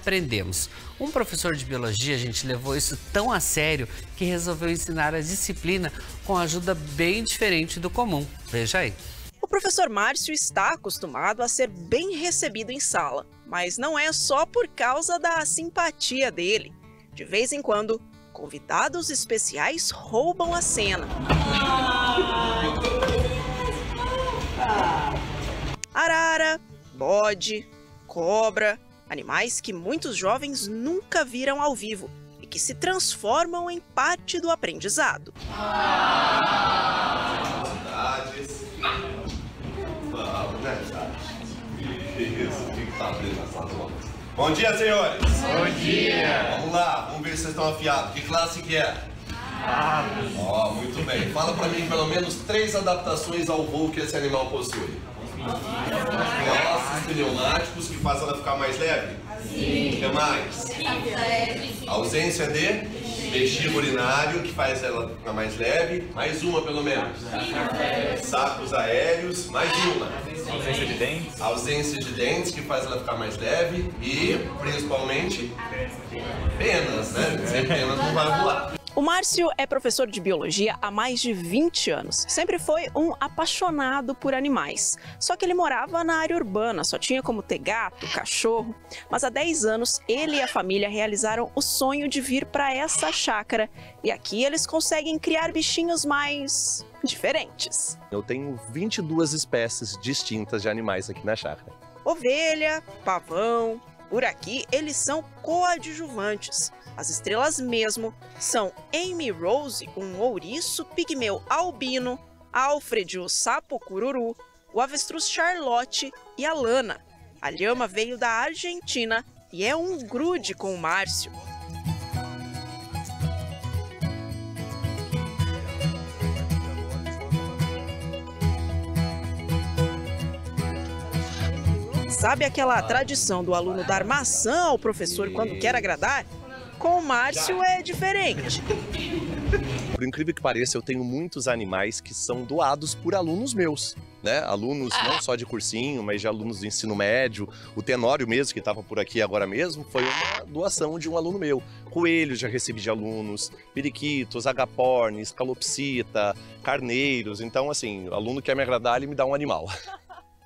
aprendemos. Um professor de biologia, a gente levou isso tão a sério que resolveu ensinar a disciplina com ajuda bem diferente do comum. Veja aí. O professor Márcio está acostumado a ser bem recebido em sala, mas não é só por causa da simpatia dele. De vez em quando, convidados especiais roubam a cena. Arara, bode, cobra, animais que muitos jovens nunca viram ao vivo e que se transformam em parte do aprendizado. Bom dia, senhores! Bom dia! Vamos lá, vamos ver se vocês estão afiados. Que classe que é? Ó, oh, muito bem. Fala pra mim pelo menos três adaptações ao voo que esse animal possui. Ossos pneumáticos que faz ela ficar mais leve? Sim. O que mais? Ausência de bexiga urinário que faz ela ficar mais leve. Mais uma pelo menos. Sacos aéreos. Mais uma. Ausência de dentes. Ausência de dentes que faz ela ficar mais leve. E principalmente penas, né? Sem penas não vai voar. O Márcio é professor de biologia há mais de 20 anos. Sempre foi um apaixonado por animais. Só que ele morava na área urbana, só tinha como ter gato, cachorro. Mas há 10 anos, ele e a família realizaram o sonho de vir para essa chácara. E aqui eles conseguem criar bichinhos mais diferentes. Eu tenho 22 espécies distintas de animais aqui na chácara. Ovelha, pavão, por aqui eles são coadjuvantes. As estrelas mesmo são Amy Rose, um ouriço pigmeu albino, Alfred, o sapo cururu, o avestruz Charlotte e a Lana. A lhama veio da Argentina e é um grude com o Márcio. Sabe aquela tradição do aluno dar maçã ao professor quando quer agradar? Com o Márcio é diferente. Por incrível que pareça, eu tenho muitos animais que são doados por alunos meus. Né? Alunos não só de cursinho, mas de alunos do ensino médio. O Tenório mesmo, que estava por aqui agora mesmo, foi uma doação de um aluno meu. Coelhos já recebi de alunos, periquitos, agapornis, calopsita, carneiros. Então, assim, o aluno quer me agradar, ele me dá um animal.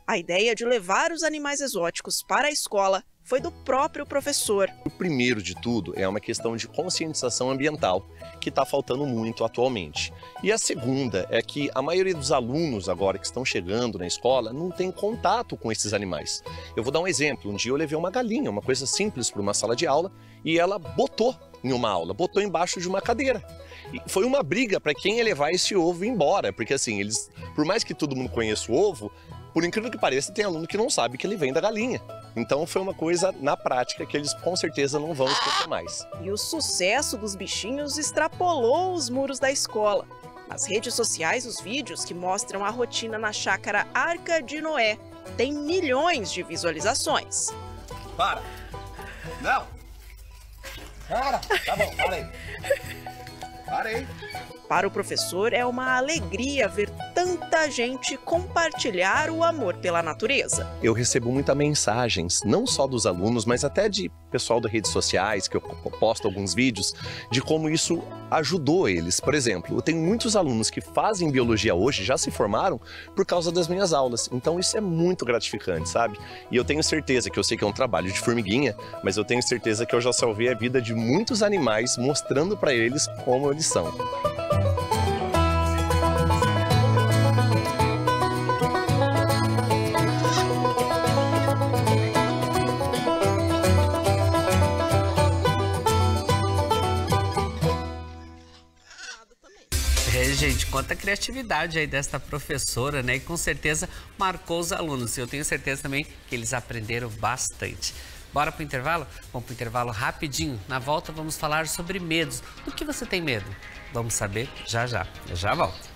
A ideia de levar os animais exóticos para a escola foi do próprio professor. O primeiro de tudo é uma questão de conscientização ambiental, que está faltando muito atualmente. E a segunda é que a maioria dos alunos agora que estão chegando na escola não tem contato com esses animais. Eu vou dar um exemplo. Um dia eu levei uma galinha, uma coisa simples, para uma sala de aula e ela botou em uma aula, botou embaixo de uma cadeira. E foi uma briga para quem ia levar esse ovo embora, porque assim, eles, por mais que todo mundo conheça o ovo, por incrível que pareça, tem aluno que não sabe que ele vem da galinha. Então foi uma coisa na prática que eles com certeza não vão esquecer mais. E o sucesso dos bichinhos extrapolou os muros da escola. Nas redes sociais, os vídeos que mostram a rotina na chácara Arca de Noé têm milhões de visualizações. Para! Não! Para! Tá bom, para aí. Para aí. Para o professor, é uma alegria ver tanta gente compartilhar o amor pela natureza. Eu recebo muitas mensagens, não só dos alunos, mas até de pessoal das redes sociais, que eu posto alguns vídeos, de como isso ajudou eles. Por exemplo, eu tenho muitos alunos que fazem biologia hoje, já se formaram, por causa das minhas aulas. Então isso é muito gratificante, sabe? E eu tenho certeza que eu sei que é um trabalho de formiguinha, mas eu tenho certeza que eu já salvei a vida de muitos animais, mostrando para eles como eles são. Gente, quanta criatividade aí desta professora, né? E com certeza marcou os alunos. E eu tenho certeza também que eles aprenderam bastante. Bora pro intervalo? Vamos pro intervalo rapidinho. Na volta vamos falar sobre medos. Do que você tem medo? Vamos saber já já. Eu já volto.